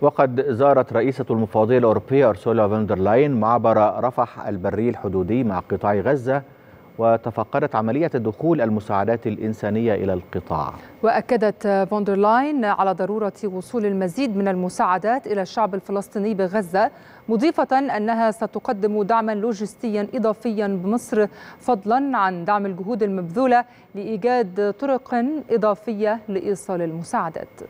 وقد زارت رئيسة المفوضية الأوروبية أرسولا فوندرلاين معبر رفح البري الحدودي مع قطاع غزة وتفقدت عملية دخول المساعدات الإنسانية إلى القطاع. وأكدت فوندر لاين على ضرورة وصول المزيد من المساعدات إلى الشعب الفلسطيني بغزة مضيفة أنها ستقدم دعما لوجستيا إضافيا بمصر فضلا عن دعم الجهود المبذولة لإيجاد طرق إضافية لإيصال المساعدات.